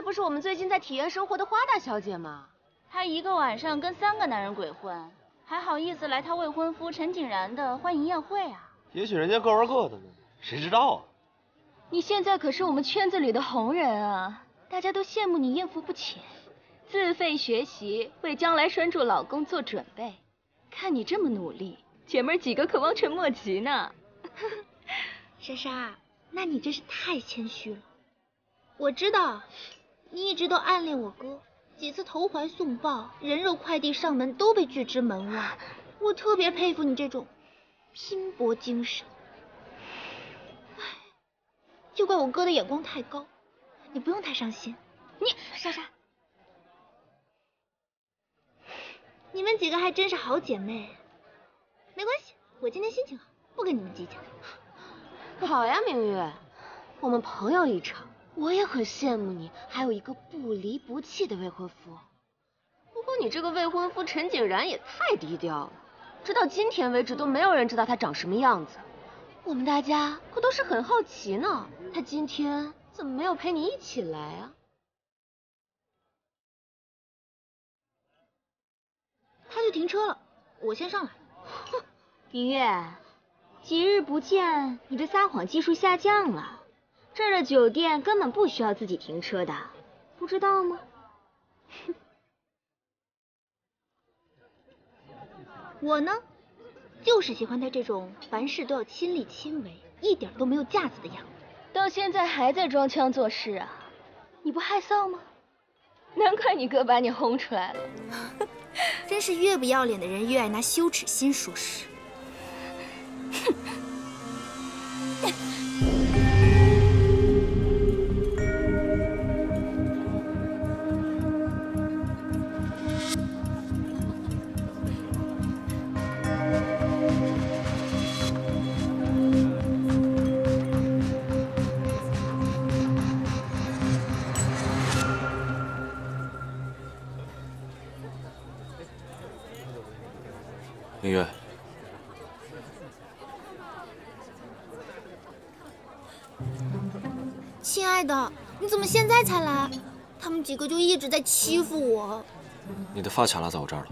这不是我们最近在体验生活的花大小姐吗？她一个晚上跟三个男人鬼混，还好意思来她未婚夫陈景然的欢迎宴会啊？也许人家各玩各的呢，谁知道啊？你现在可是我们圈子里的红人啊，大家都羡慕你艳福不浅，自费学习，为将来拴住老公做准备。看你这么努力，姐妹几个可望尘莫及呢。莎莎，那你真是太谦虚了。我知道，你一直都暗恋我哥，几次投怀送抱、人肉快递上门都被拒之门外。我特别佩服你这种拼搏精神。唉，就怪我哥的眼光太高，你不用太伤心。你莎莎，你们几个还真是好姐妹。没关系，我今天心情好，不跟你们计较。好呀，明月，我们朋友一场。我也很羡慕你，还有一个不离不弃的未婚夫。不过你这个未婚夫陈景然也太低调了，直到今天为止都没有人知道他长什么样子。我们大家可都是很好奇呢，他今天怎么没有陪你一起来啊？他去停车了，我先上来。哼，明月，几日不见，你的撒谎技术下降了。这儿的酒店根本不需要自己停车的，不知道吗？我呢，就是喜欢他这种凡事都要亲力亲为，一点都没有架子的样子。到现在还在装腔作势啊？你不害臊吗？难怪你哥把你轰出来了。真是越不要脸的人越爱拿羞耻心说事。哼。明月，亲爱的，你怎么现在才来？他们几个就一直在欺负我。你的发卡落在我这儿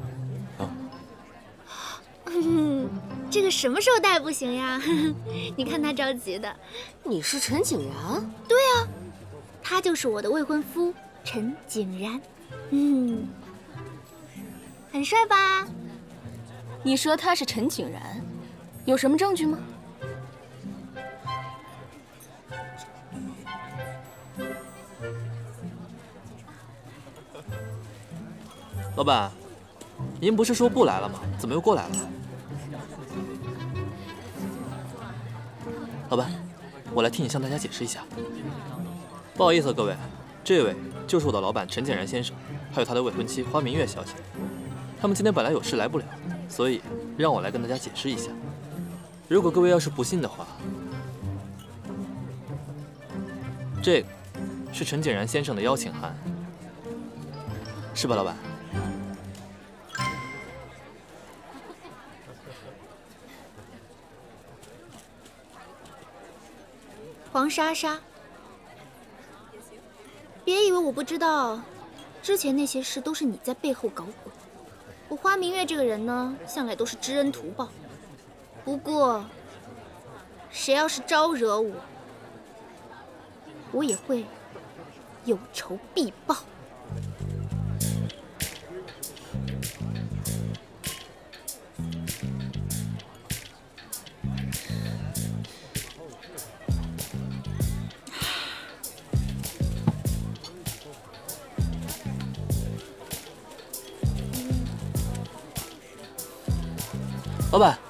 了，啊？这个什么时候戴不行呀？你看他着急的。你是陈景然？对啊，他就是我的未婚夫陈景然。嗯，很帅吧？你说他是陈景然，有什么证据吗？老板，您不是说不来了吗？怎么又过来了？老板，我来替你向大家解释一下。不好意思，各位，这位就是我的老板陈景然先生，还有他的未婚妻花明月小姐。他们今天本来有事来不了。所以，让我来跟大家解释一下。如果各位要是不信的话，这个是陈景然先生的邀请函，是吧，老板？黄莎莎，别以为我不知道，之前那些事都是你在背后搞鬼。我花明月这个人呢，向来都是知恩图报。不过，谁要是招惹我，我也会有仇必报。老板。